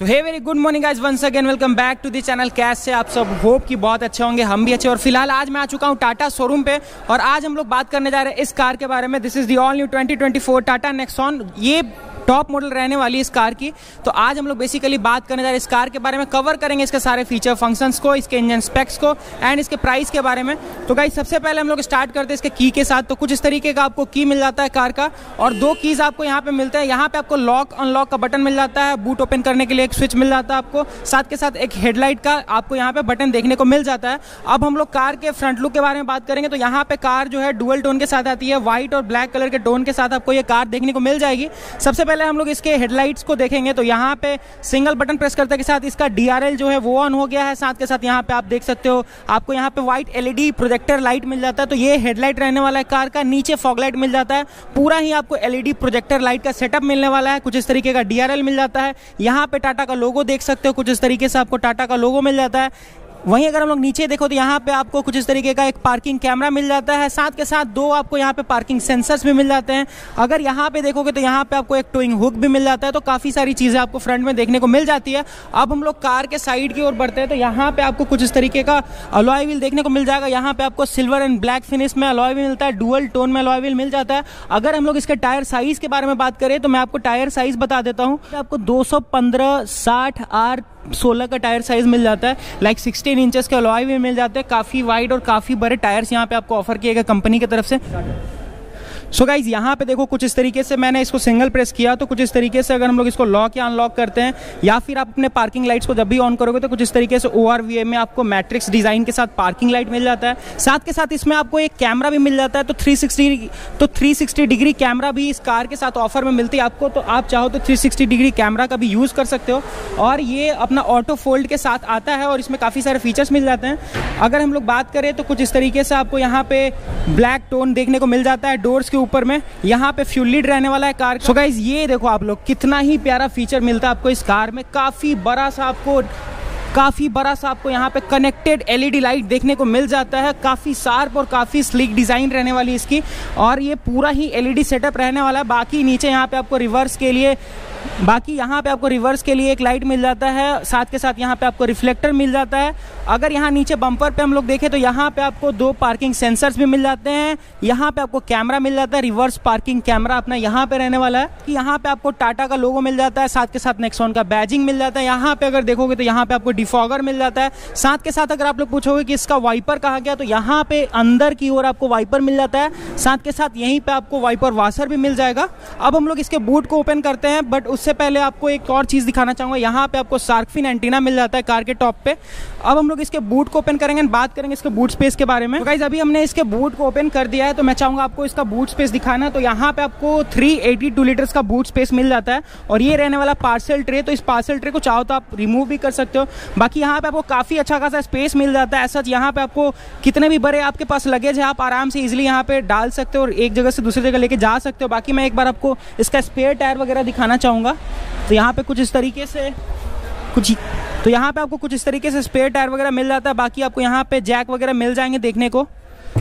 तो hey very good morning guys once again welcome back to the channel cash से आप सब? Hope कि बहुत अच्छे होंगे, हम भी अच्छे और फ़िलहाल आज मैं आ चुका हूँ टाटा शोरूम पे। और आज हम लोग बात करने जा रहे हैं इस कार के बारे में। This is the all new 2024 Tata Nexon ये टॉप मॉडल रहने वाली इस कार की। तो आज हम लोग बेसिकली बात करने जा रहे हैं इस कार के बारे में। कवर करेंगे इसके सारे फीचर फ़ंक्शंस को, इसके इंजन स्पेक्स को एंड इसके प्राइस के बारे में। तो गाइज़ सबसे पहले हम लोग स्टार्ट करते हैं इसके की के साथ। तो कुछ इस तरीके का आपको की मिल जाता है कार का। और दो कीज आपको यहाँ पे मिलते हैं। यहाँ पे आपको लॉक अनलॉक का बटन मिल जाता है। बूट ओपन करने के लिए एक स्विच मिल जाता है आपको। साथ के साथ एक हेडलाइट का आपको यहाँ पे बटन देखने को मिल जाता है। अब हम लोग कार के फ्रंट लुक के बारे में बात करेंगे। तो यहाँ पे कार जो है डुअल टोन के साथ आती है। व्हाइट और ब्लैक कलर के टोन के साथ आपको ये कार देखने को मिल जाएगी। सबसे पहले हम लोग इसके हेडलाइट लाइट्स को देखेंगे तो यहाँ पे सिंगल बटन प्रेस करते के साथ इसका डीआरएल जो है वो ऑन हो गया है। साथ के साथ यहाँ पे आप देख सकते हो, आपको यहाँ पे व्हाइट एलईडी प्रोजेक्टर लाइट मिल जाता है तो ये हेडलाइट रहने वाला है कार का। नीचे फॉग लाइट मिल जाता है, पूरा ही आपको एलईडी प्रोजेक्टर लाइट का सेटअप मिलने वाला है। कुछ इस तरीके का डीआरएल मिल जाता है। यहाँ पे टाटा का लोगो देख सकते हो, कुछ इस तरीके से आपको टाटा का लोगो मिल जाता है। वहीं अगर हम लोग नीचे देखो तो यहाँ पे आपको कुछ इस तरीके का एक पार्किंग कैमरा मिल जाता है। साथ के साथ दो आपको यहाँ पे पार्किंग सेंसर्स भी मिल जाते हैं। अगर यहाँ पे देखोगे तो यहाँ पे आपको एक टोइंग हुक भी मिल जाता है। तो काफ़ी सारी चीज़ें आपको फ्रंट में देखने को मिल जाती है। अब हम लोग कार के साइड की ओर बढ़ते हैं तो यहाँ पे आपको कुछ इस तरीके का अलॉय व्हील देखने को मिल जाएगा। यहाँ पे आपको सिल्वर एंड ब्लैक फिनिश में अलॉय व्हील मिलता है। डुअल टोन में अलॉय व्हील मिल जाता है। अगर हम लोग इसके टायर साइज़ के बारे में बात करें तो मैं आपको टायर साइज़ बता देता हूँ। आपको दो सौ पंद्रह साठ आर सोलह का टायर साइज़ मिल जाता है। लाइक सिक्सटीन इंचेस के अलॉय भी मिल जाते हैं। काफ़ी वाइड और काफ़ी बड़े टायर्स यहाँ पे आपको ऑफ़र किए गए कंपनी की तरफ़ से। सो गाइज़ यहाँ पे देखो कुछ इस तरीके से मैंने इसको सिंगल प्रेस किया तो कुछ इस तरीके से अगर हम लोग इसको लॉक या अनलॉक करते हैं, या फिर आप अपने पार्किंग लाइट्स को जब भी ऑन करोगे तो कुछ इस तरीके से ओआरवीए में आपको मैट्रिक्स डिज़ाइन के साथ पार्किंग लाइट मिल जाता है। साथ के साथ इसमें आपको एक कैमरा भी मिल जाता है तो थ्री तो थ्री डिग्री कैमरा भी इस कार के साथ ऑफ़र में मिलती है आपको तो आप चाहो तो थ्री डिग्री कैमरा का भी यूज़ कर सकते हो। और ये अपना ऑटो फोल्ड के साथ आता है, और इसमें काफ़ी सारे फीचर्स मिल जाते हैं। अगर हम लोग बात करें तो कुछ इस तरीके से आपको यहाँ पे ब्लैक टोन देखने को मिल जाता है डोर्स के ऊपर में, यहाँ पे फ्यूल लीड रहने वाला है कार सो गाइज़ ये देखो आप लोग, कितना ही प्यारा फीचर मिलता है आपको इस कार में। काफ़ी बड़ा सा आपको, काफ़ी बड़ा सा आपको यहाँ पे कनेक्टेड एलईडी लाइट देखने को मिल जाता है। काफ़ी शार्प और काफ़ी स्लीक डिज़ाइन रहने वाली इसकी। और ये पूरा ही एलईडी सेटअप रहने वाला है। बाकी नीचे यहाँ पे आपको रिवर्स के लिए बाकी यहाँ पे आपको रिवर्स के लिए एक लाइट मिल जाता है, साथ के साथ यहाँ पे आपको रिफ्लेक्टर मिल जाता है। अगर यहाँ नीचे बम्पर पे हम लोग देखें तो यहाँ पे आपको दो पार्किंग सेंसर्स भी मिल जाते हैं। यहाँ पे आपको कैमरा मिल जाता है रिवर्स पार्किंग कैमरा अपना यहाँ पे रहने वाला है। कि यहाँ पे आपको टाटा का लोगो मिल जाता है, साथ के साथ नेक्सॉन का बैजिंग मिल जाता है। यहाँ पे अगर देखोगे तो यहाँ पे आपको डिफॉगर मिल जाता है। साथ के साथ अगर आप लोग पूछोगे कि इसका वाइपर कहा गया तो यहाँ पे अंदर की ओर आपको वाइपर मिल जाता है। साथ के साथ यहीं पे आपको वाइपर वाशर भी मिल जाएगा। अब हम लोग इसके बूट को ओपन करते हैं बट उससे पहले आपको एक और चीज़ दिखाना चाहूँगा। यहाँ पे आपको सार्कफिन एंटीना मिल जाता है कार के टॉप पे। अब हम लोग इसके बूट को ओपन करेंगे बात करेंगे इसके बूट स्पेस के बारे में। तो गाइज़ अभी हमने इसके बूट को ओपन कर दिया है तो मैं चाहूँगा आपको इसका बूट स्पेस दिखाना तो यहाँ पे आपको थ्री एटी टू लीटर्स का बूट स्पेस मिल जाता है। और ये रहने वाला पार्सल ट्रे तो इस पार्सल ट्रे को चाहो तो आप रिमूव भी कर सकते हो। बाकी यहाँ पे आपको काफ़ी अच्छा खासा स्पेस मिल जाता है। ऐसा यहाँ पे आपको कितने भी बड़े आपके पास लगेज है, आप आराम से इजिली यहाँ पे डाल सकते हो और एक जगह से दूसरी जगह लेके जा सकते हो। बाकी मैं एक बार आपको इसका स्पेयर टायर वगैरह दिखाना चाहूँगा। तो यहाँ पे कुछ इस तरीके से, कुछ तो यहाँ पे आपको कुछ इस तरीके से स्पेयर टायर वगैरह मिल जाता है। बाकी आपको यहाँ पे जैक वगैरह मिल जाएँगे देखने को।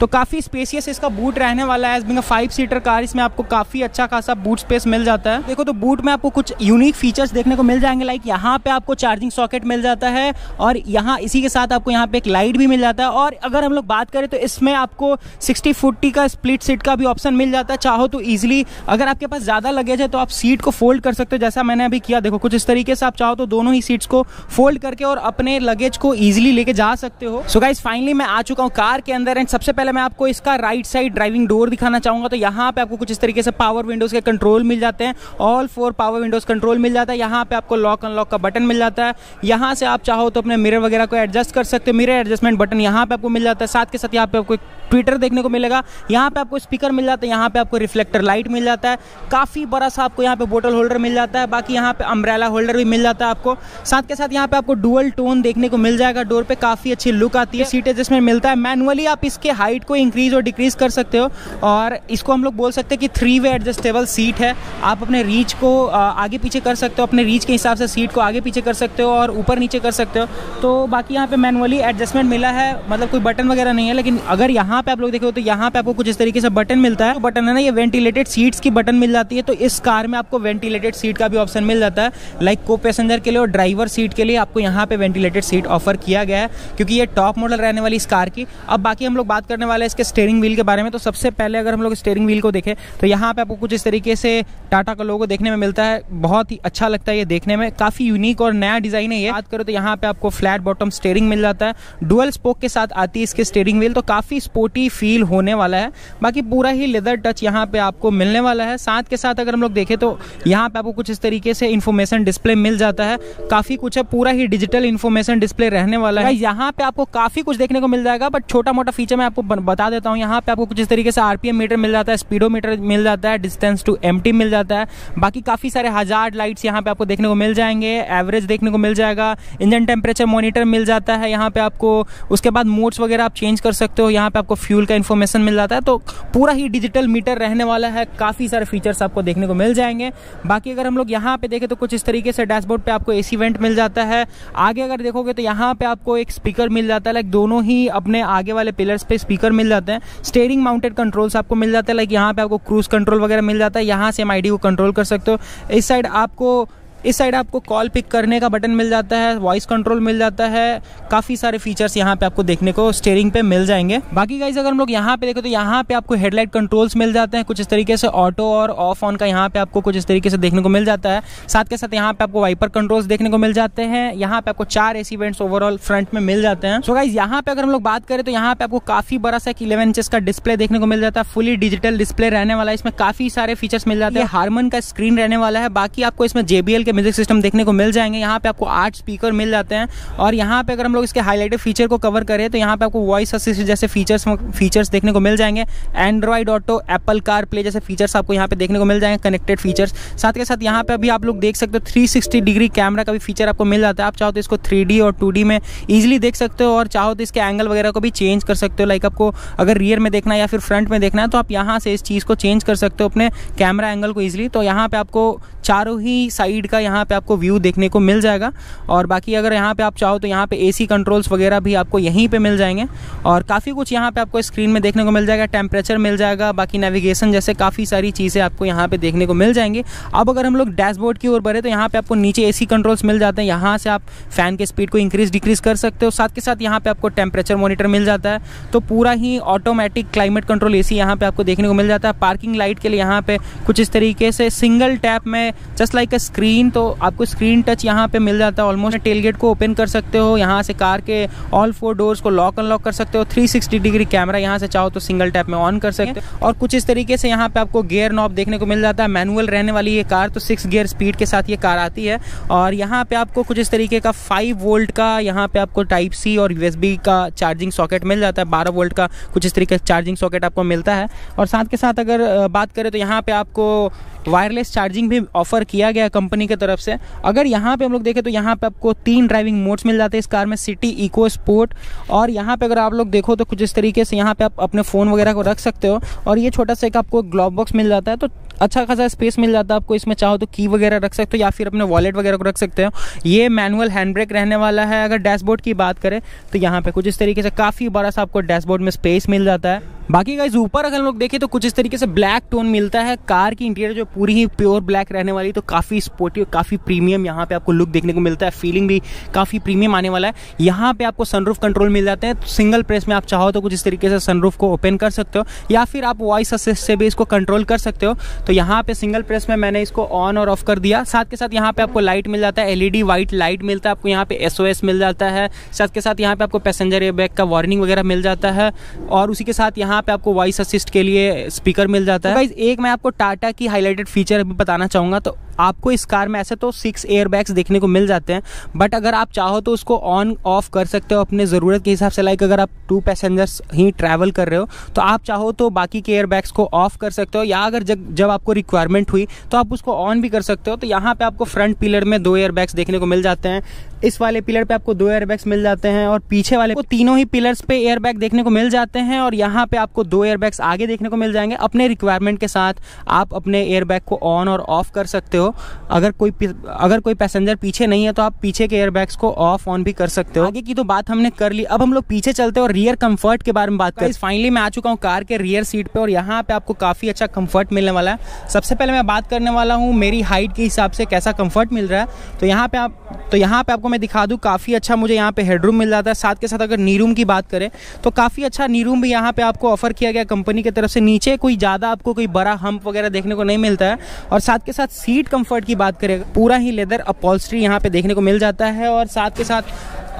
तो काफ़ी स्पेसियस इसका बूट रहने वाला है. बिंग फाइव सीटर कार इसमें आपको काफ़ी अच्छा खासा बूट स्पेस मिल जाता है. देखो तो बूट में आपको कुछ यूनिक फीचर्स देखने को मिल जाएँगे. लाइक यहाँ पे आपको चार्जिंग सॉकेट मिल जाता है और यहाँ इसी के साथ आपको यहाँ पे एक लाइट भी मिल जाता है. और अगर हम लोग बात करें तो इसमें आपको सिक्सटी फोर्टी का स्प्लिट सीट का भी ऑप्शन मिल जाता है. चाहो तो ईजिली अगर आपके पास ज़्यादा लगेज है तो आप सीट को फोल्ड कर सकते हो. जैसा मैंने अभी किया, देखो, कुछ इस तरीके से आप चाहो तो दोनों ही सीट्स को फोल्ड करके और अपने लगेज को ईजिली लेके जा सकते हो. सो गाइज़ फाइनली मैं आ चुका हूँ कार के अंदर एंड सबसे पहले मैं आपको इसका राइट साइड ड्राइविंग डोर दिखाना चाहूँगा। तो यहाँ पे आपको कुछ इस तरीके से पावर विंडोज़ के कंट्रोल मिल जाते हैं। All four power windows control मिल जाता है। यहाँ पे आपको लॉक अनलॉक का बटन मिल जाता है। यहाँ से आप चाहो तो अपने मिरर वगैरह को एडजस्ट कर सकते हो। मिरर एडजस्टमेंट बटन यहाँ पे आपको मिल जाता है। साथ के साथ यहाँ पे आपको ट्विटर देखने को मिलेगा। यहाँ पे आपको स्पीकर मिल जाता है। यहाँ पे आपको रिफ्लेक्टर लाइट मिल जाता है। काफ़ी बड़ा सा आपको यहाँ पे बोटल होल्डर मिल जाता है। बाकी यहाँ पे अम्ब्रेला होल्डर भी मिल जाता है आपको। साथ के साथ यहाँ पे आपको डुअल टोन देखने को मिल जाएगा। डोर पे काफ़ी अच्छी लुक आती है। सीट एडजस्टमेंट मिलता है। मैनुअली आप इसके हाइट को इंक्रीज और डिक्रीज कर सकते हो और इसको हम लोग बोल सकते हैं कि थ्री वे एडजस्टेबल सीट है। आप अपने रीच को आगे पीछे कर सकते हो, अपने रीच के हिसाब से सीट को आगे पीछे कर सकते हो और ऊपर नीचे कर सकते हो। तो बाकी यहाँ पे मैनुअली एडजस्टमेंट मिला है मतलब कोई बटन वगैरह नहीं है, लेकिन अगर यहाँ पे आप लोग देखो तो यहाँ पे आपको कुछ इस तरीके से बटन मिलता है। बटन है ना, ये वेंटिलेटेड सीट्स की बटन मिल जाती है तो इस कार में आपको वेंटिलेटेड सीट का भी ऑप्शन मिल जाता है। लाइक को पैसेंजर के लिए और ड्राइवर सीट के लिए आपको यहाँ पे वेंटिलेटेड सीट ऑफ़र किया गया है, क्योंकि ये टॉप मॉडल रहने वाली इस कार की। अब बाकी हम लोग बात करने वाले हैं इसके स्टेयरिंग व्हील के बारे में तो सबसे पहले अगर हम लोग स्टेयरिंग व्हील को देखें तो यहाँ पे आपको कुछ इस तरीके से टाटा का लोगो देखने में मिलता है। बहुत ही अच्छा लगता है ये देखने में। काफ़ी यूनिक और नया डिज़ाइन है ये। बात करो तो यहाँ पे आपको फ्लैट बॉटम स्टेयरिंग मिल जाता है। डुअल स्पोक के साथ आती है इसके स्टेयरिंग व्हील तो काफ़ी स्पोर्टी फील होने वाला है। बाकी पूरा ही लेदर टच यहाँ पे आपको मिलने वाला है। साथ के साथ अगर हम लोग देखें तो यहाँ पे आपको कुछ इस तरीके से इन्फॉर्मेशन डिस्प्ले मिल जाता है। काफ़ी कुछ है, पूरा ही डिजिटल इन्फॉर्मेशन डिस्प्ले रहने वाला है। यहाँ पे आपको काफ़ी कुछ देखने को मिल जाएगा बट छोटा मोटा फीचर मैं आपको बता देता हूँ, यहाँ पे आपको कुछ इस तरीके से आरपीएम मीटर मिल जाता है स्पीडोमीटर मिल जाता है, डिस्टेंस टू एम मिल जाता है। बाकी काफ़ी सारे हज़ार लाइट्स यहाँ पे आपको देखने को मिल जाएँगे, एवरेज देखने को मिल जाएगा, इंजन टेम्परेचर मॉनिटर मिल जाता है यहाँ पे आपको, उसके बाद मोड्स वगैरह आप चेंज कर सकते हो, यहाँ पे आपको फ्यूल का इन्फॉर्मेशन मिल जाता है तो पूरा ही डिजिटल मीटर रहने वाला है, काफ़ी सारे फीचर्स आपको देखने को मिल जाएँगे। बाकी अगर हम लोग यहाँ पे देखें तो कुछ इस तरीके से डैशबोर्ड पे आपको एसी वेंट मिल जाता है। आगे अगर देखोगे तो यहाँ पे आपको एक स्पीकर मिल जाता है, लाइक दोनों ही अपने आगे वाले पिलर्स पे स्पीकर मिल जाते हैं। स्टेयरिंग माउंटेड कंट्रोल्स आपको मिल जाते हैं लाइक यहाँ पे आपको क्रूज कंट्रोल वगैरह मिल जाता है, यहाँ से एम को कंट्रोल कर सकते हो। इस साइड आपको इस साइड आपको कॉल पिक करने का बटन मिल जाता है वॉइस कंट्रोल मिल जाता है काफ़ी सारे फीचर्स यहाँ पे आपको देखने को स्टेयरिंग पे मिल जाएँगे। बाकी गाइज़ अगर हम लोग यहाँ पे देखें तो यहाँ पे आपको हेडलाइट कंट्रोल्स मिल जाते हैं कुछ इस तरीके से ऑटो और ऑफ़ ऑन का यहाँ पे आपको कुछ इस तरीके से देखने को मिल जाता है। साथ के साथ यहाँ पे आपको वाइपर कंट्रोल्स देखने को मिल जाते हैं यहाँ पे आपको चार एसी वेंट्स ओवरऑल फ्रंट में मिल जाते हैं। सो गाइज़ यहाँ पे अगर हम लोग बात करें तो यहाँ पे आपको काफ़ी बड़ा सा इलेवन इंचेस का डिस्प्ले देखने को मिल जाता है फुली डिजिटल डिस्प्ले रहने वाला है। इसमें काफ़ी सारे फीचर्स मिल जाते हैं। हारमन का स्क्रीन रहने वाला है बाकी आपको इसमें जेबीएल के म्यूज़िक सिस्टम देखने को को मिल जाएँगे। यहाँ पे आपको आठ स्पीकर मिल जाते हैं। और यहाँ पे अगर हम लोग इसके हाईलाइटेड फीचर को कवर करें तो यहाँ पे आपको वॉइस असिस्ट जैसे फीचर्स फीचर्स देखने को मिल जाएँगे। Android Auto Apple CarPlay जैसे फीचर्स आपको यहाँ पे देखने को मिल जाएँगे कनेक्टेड फीचर्स साथ के साथ यहाँ पे अभी आप लोग देख सकते हो थ्री डिग्री कैमरा का भी फीचर आपको मिल जाता है। आप चाहो तो इसको थ्री और टू में ईजिली देख सकते हो, और चाहो तो इसके एंगल वगैरह को भी चेंज कर सकते हो। लाइक आपको अगर रियर में देखना है या फिर फ्रंट में देखना है तो आप यहाँ से इस चीज़ को चेंज कर सकते हो अपने कैमरा एंगल को ईजिली तो यहाँ पे आपको चारों ही साइड का यहाँ पे आपको व्यू देखने को मिल जाएगा। और बाकी अगर यहाँ पे आप चाहो तो यहाँ पे एसी कंट्रोल्स वगैरह भी आपको यहीं पे मिल जाएँगे। और काफ़ी कुछ यहाँ पे आपको स्क्रीन में देखने को मिल जाएगा टेम्परेचर मिल जाएगा, बाकी नेविगेशन जैसे काफ़ी सारी चीज़ें आपको यहाँ पे देखने को मिल जाएँगी। अब अगर हम लोग डैशबोर्ड की ओर बढ़े तो यहाँ पे आपको नीचे एसी कंट्रोल्स मिल जाते हैं। यहाँ से आप फ़ैन के स्पीड को इंक्रीज डिक्रीज कर सकते हो। साथ के साथ यहाँ पे आपको टेम्परेचर मॉनिटर मिल जाता है। तो पूरा ही automatic climate control A C यहाँ पे आपको देखने को मिल जाता है। पार्किंग लाइट के लिए यहाँ पे कुछ इस तरीके से सिंगल टैप में जस्ट लाइक अ स्क्रीन तो आपको स्क्रीन टच यहाँ पे मिल जाता है ऑलमोस्ट टेल गेट को ओपन कर सकते हो, यहाँ से कार के ऑल फोर डोर्स को लॉक अनलॉक कर सकते हो 360 डिग्री कैमरा यहाँ से चाहो तो सिंगल टैप में ऑन कर सकते हो। और कुछ इस तरीके से यहाँ पे आपको गियर नॉब देखने को मिल जाता है मैनुअल रहने वाली ये कार तो सिक्स गियर स्पीड के साथ ये कार आती है। और यहाँ पे आपको कुछ इस तरीके का फाइव वोल्ट का यहाँ पे आपको टाइप सी और यूएसबी का चार्जिंग सॉकेट मिल जाता है, बारह वोल्ट का कुछ इस तरीके का चार्जिंग सॉकेट आपको मिलता है। और साथ के साथ अगर बात करें तो यहाँ पे आपको वायरलेस चार्जिंग भी ऑफ़र किया गया कंपनी की तरफ़ से। अगर यहाँ पे हम लोग देखें तो यहाँ पे आपको तीन ड्राइविंग मोड्स मिल जाते हैं इस कार में सिटी इको स्पोर्ट और यहाँ पे अगर आप लोग देखो तो कुछ इस तरीके से यहाँ पे आप अपने फ़ोन वगैरह को रख सकते हो। और ये छोटा सा एक आपको ग्लॉब बॉक्स मिल जाता है तो अच्छा खासा स्पेस मिल जाता है आपको। इसमें चाहो तो की वगैरह रख सकते हो या फिर अपने वॉलेट वगैरह को रख सकते हो। ये मैनुअल हैंड ब्रेक रहने वाला है। अगर डैशबोर्ड की बात करें तो यहाँ पे कुछ इस तरीके से काफ़ी बड़ा सा आपको डैशबोर्ड में स्पेस मिल जाता है। बाकी गाइज़ ऊपर अगर हम लोग देखें तो कुछ इस तरीके से ब्लैक टोन मिलता है। कार की इंटीरियर जो पूरी ही प्योर ब्लैक रहने वाली तो काफ़ी स्पोर्टिव काफ़ी प्रीमियम यहाँ पे आपको लुक देखने को मिलता है। फीलिंग भी काफ़ी प्रीमियम आने वाला है। यहाँ पे आपको सनरूफ कंट्रोल मिल जाते हैं। सिंगल प्रेस में आप चाहो तो कुछ इस तरीके से सनरूफ को ओपन कर सकते हो, या फिर आप वॉइस असिस्ट से भी इसको कंट्रोल कर सकते हो। तो यहाँ पे सिंगल प्रेस में मैंने इसको ऑन और ऑफ़ कर दिया। साथ के साथ यहाँ पे आपको लाइट मिल जाता है। एलईडी व्हाइट लाइट मिलता है, आपको यहाँ पे एसओएस मिल जाता है। साथ के साथ यहाँ पे आपको पैसेंजर एयरबैग का वार्निंग वगैरह मिल जाता है। और उसी के साथ यहाँ पे आपको वॉइस असिस्ट के लिए स्पीकर मिल जाता है। तो एक मैं आपको टाटा की हाईलाइटेड फीचर अभी बताना चाहूँगा तो आपको इस कार में ऐसे तो सिक्स एयर बैग्स देखने को मिल जाते हैं बट अगर आप चाहो तो उसको ऑन ऑफ़ कर सकते हो अपने ज़रूरत के हिसाब से लाइक अगर आप टू पैसेंजर्स ही ट्रैवल कर रहे हो तो आप चाहो तो बाकी के एयर बैग्स को ऑफ़ कर सकते हो, या अगर जब जब आपको रिक्वायरमेंट हुई तो आप उसको ऑन भी कर सकते हो तो यहाँ पे आपको फ्रंट पिलर में दो एयर बैग्स देखने को मिल जाते हैं। इस वाले पिलर पे आपको दो एयर बैग्स मिल जाते हैं, और पीछे वाले को तीनों ही पिलर्स एयर बैग देखने को मिल जाते हैं, और यहाँ पे आपको दो एयर बैग्स आगे देखने को मिल जाएँगे अपने रिक्वायरमेंट के साथ। आप अपने एयर बैग को ऑन और ऑफ़ कर सकते हो। अगर कोई अगर कोई पैसेंजर पीछे नहीं है तो आप पीछे के एयर बैग्स को ऑफ़ ऑन भी कर सकते हो। आगे की तो बात हमने कर ली। अब हम लोग पीछे चलते हैं और रियर कंफर्ट के बारे में बात करें फाइनली मैं आ चुका हूँ कार के रियर सीट पे और यहाँ पे आपको काफ़ी अच्छा कंफर्ट मिलने वाला है। सबसे पहले मैं बात करने वाला हूँ मेरी हाइट के हिसाब से कैसा कंफर्ट मिल रहा है। तो यहाँ पे आप तो यहाँ पे आपको मैं दिखा दूँ काफ़ी अच्छा मुझे यहाँ पे हेडरूम मिल जाता है। साथ के साथ अगर नीरूम की बात करें तो काफ़ी अच्छा नीरूम भी यहाँ पे आपको ऑफ़र किया गया कंपनी की तरफ़ से। नीचे कोई ज़्यादा आपको कोई बड़ा हम्प वगैरह देखने को नहीं मिलता है। और साथ के साथ सीट कंफर्ट की बात करें, पूरा ही लेदर अपॉल्स्ट्री यहाँ पे देखने को मिल जाता है और साथ के साथ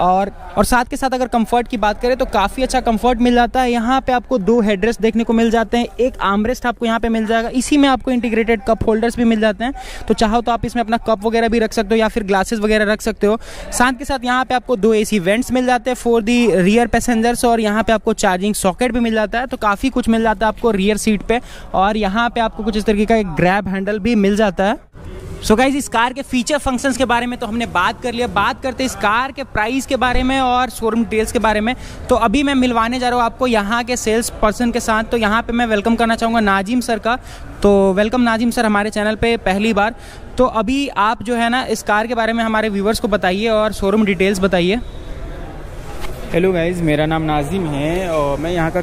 और और साथ के साथ अगर कंफर्ट की बात करें तो काफ़ी अच्छा कंफर्ट मिल जाता है। यहाँ पे आपको दो हेडरेस्ट देखने को मिल जाते हैं। एक आमरेस्ट आपको यहाँ पे मिल जाएगा। इसी में आपको इंटीग्रेटेड कप होल्डर्स भी मिल जाते हैं। तो चाहो तो आप इसमें अपना कप वगैरह भी रख सकते हो या फिर ग्लासेस वगैरह रख सकते हो। साथ के साथ यहाँ पे आपको दो एसी वेंट्स मिल जाते हैं फॉर दी रियर पैसेंजर्स और यहाँ पे आपको चार्जिंग सॉकेट भी मिल जाता है। तो काफ़ी कुछ मिल जाता है आपको रियर सीट पर और यहाँ पर आपको कुछ इस तरीके का एक ग्रैब हैंडल भी मिल जाता है। सो गाइज़ इस कार के फीचर फ़ंक्शंस के बारे में तो हमने बात कर लिया। बात करते इस कार के प्राइस के बारे में और शोरूम डिटेल्स के बारे में। तो अभी मैं मिलवाने जा रहा हूँ आपको यहाँ के सेल्स पर्सन के साथ। तो यहाँ पे मैं वेलकम करना चाहूँगा नाजिम सर का। तो वेलकम नाजिम सर हमारे चैनल पे पहली बार। तो अभी आप जो है ना, इस कार के बारे में हमारे व्यूवर्स को बताइए और शोरूम डिटेल्स बताइए। हेलो गाइज़ मेरा नाम नाजिम है और मैं यहाँ का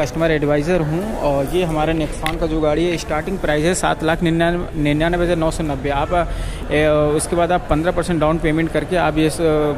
कस्टमर एडवाइज़र हूँ और ये हमारा नेक्सॉन का जो गाड़ी है स्टार्टिंग प्राइस है सात लाख निन्यानवे हज़ार नौ सौ नब्बे। आप ए, उसके बाद आप पंद्रह परसेंट डाउन पेमेंट करके आप ये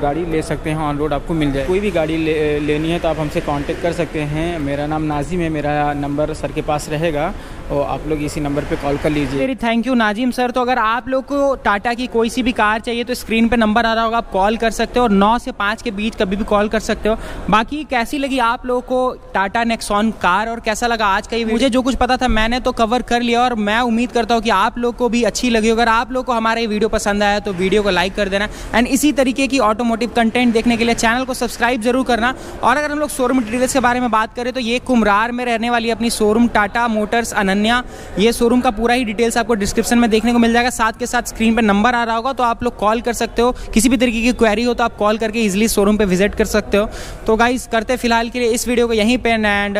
गाड़ी ले सकते हैं ऑन रोड आपको मिल जाए। कोई भी गाड़ी ले, लेनी है तो आप हमसे कॉन्टेक्ट कर सकते हैं। मेरा नाम नाजिम है मेरा नंबर सर के पास रहेगा। और आप लोग इसी नंबर पे कॉल कर लीजिए। Very thank you Nazim sir. तो अगर आप लोग को टाटा की कोई सी भी कार चाहिए तो स्क्रीन पे नंबर आ रहा होगा, आप कॉल कर सकते हो और नौ से पाँच के बीच कभी भी कॉल कर सकते हो। बाकी कैसी लगी आप लोगों को टाटा नेक्सॉन कार और कैसा लगा आज का ये मुझे जो कुछ पता था, मैंने तो कवर कर लिया और मैं उम्मीद करता हूँ कि आप लोग को भी अच्छी लगी अगर आप लोग को हमारा ये वीडियो पसंद आया तो वीडियो को लाइक कर देना। एंड इसी तरीके की ऑटोमोटिव कंटेंट देखने के लिए चैनल को सब्सक्राइब ज़रूर करना। और अगर हम लोग शोरूम डिटेल्स के बारे में बात करें तो ये कुमरार में रहने वाली अपनी शोरूम टाटा मोटर्स अनन्या, ये शोरूम का पूरा ही डिटेल्स आपको डिस्क्रिप्शन में देखने को मिल जाएगा। साथ के साथ स्क्रीन पर नंबर आ रहा होगा तो आप लोग कॉल कर सकते हो। किसी भी तरीके की क्वेरी हो तो आप कॉल करके इजिली शोरूम पर विज़िट कर सकते हो। तो गाइज़ करते फ़िलहाल के लिए इस वीडियो को यहीं पे एंड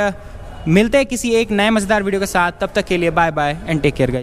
मिलते हैं किसी एक नए मज़ेदार वीडियो के साथ। तब तक के लिए bye bye and take care guys